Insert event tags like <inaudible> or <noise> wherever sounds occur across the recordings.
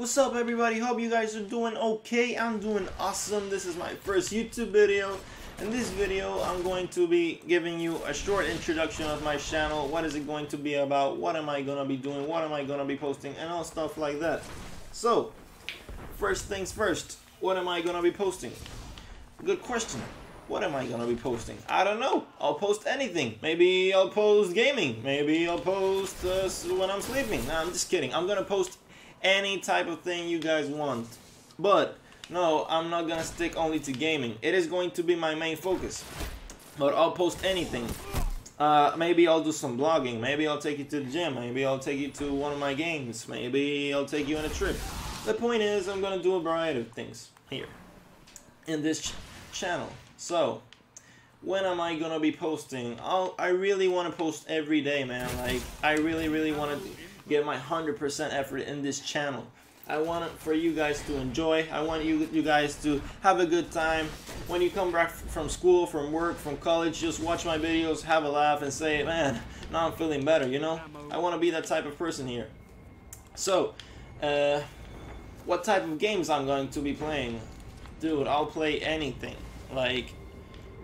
What's up everybody? Hope you guys are doing okay. I'm doing awesome. This is my first YouTube video. In this video, I'm going to be giving you a short introduction of my channel. What is it going to be about? What am I going to be doing? What am I going to be posting? And all stuff like that. So, first things first. What am I going to be posting? Good question. What am I going to be posting? I don't know. I'll post anything. Maybe I'll post gaming. Maybe I'll post uh, when I'm sleeping. Nah, I'm just kidding. I'm going to post any type of thing you guys want. But no, I'm not gonna stick only to gaming. It is going to be my main focus. But I'll post anything. Uh, maybe I'll do some blogging. Maybe I'll take you to the gym. Maybe I'll take you to one of my games. Maybe I'll take you on a trip. The point is, I'm gonna do a variety of things here in this ch channel. So, when am I gonna be posting? I'll, I really want to post every day, man. Like, I really, really want to get my 100% effort in this channel. I want it for you guys to enjoy. I want you you guys to have a good time. When you come back from school, from work, from college, just watch my videos, have a laugh, and say, man, now I'm feeling better, you know? I want to be that type of person here. So, uh, what type of games I'm going to be playing? Dude, I'll play anything. Like,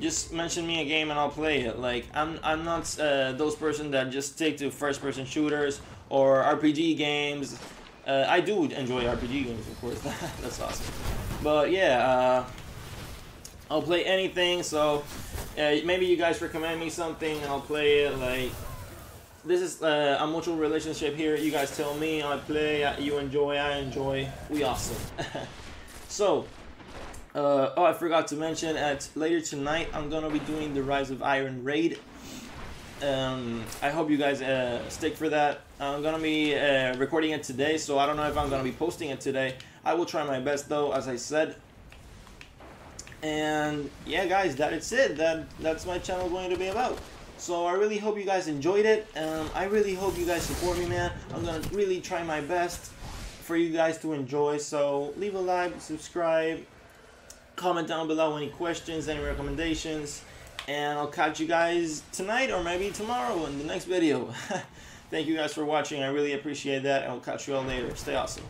just mention me a game and I'll play it. Like I'm I'm not uh, those person that just stick to first person shooters or RPG games. Uh, I do enjoy RPG games, of course. <laughs> That's awesome. But yeah, uh, I'll play anything. So uh, maybe you guys recommend me something and I'll play it. Like this is uh, a mutual relationship here. You guys tell me, I play, you enjoy, I enjoy. We awesome. <laughs> so. Uh, oh, I forgot to mention, at later tonight, I'm gonna be doing the Rise of Iron raid. Um, I hope you guys uh, stick for that. I'm gonna be uh, recording it today, so I don't know if I'm gonna be posting it today. I will try my best, though, as I said. And yeah, guys, that is it. That that's my channel going to be about. So I really hope you guys enjoyed it. Um, I really hope you guys support me, man. I'm gonna really try my best for you guys to enjoy. So leave a like, subscribe comment down below any questions, any recommendations, and I'll catch you guys tonight or maybe tomorrow in the next video. <laughs> Thank you guys for watching. I really appreciate that, and I'll catch you all later. Stay awesome.